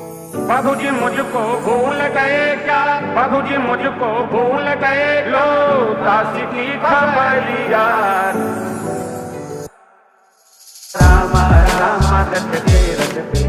बाबू जी मुझको भूल गए क्या? बाबू जी मुझको भूल गए? लो, दासी की खबरिया रामा, राम दत्त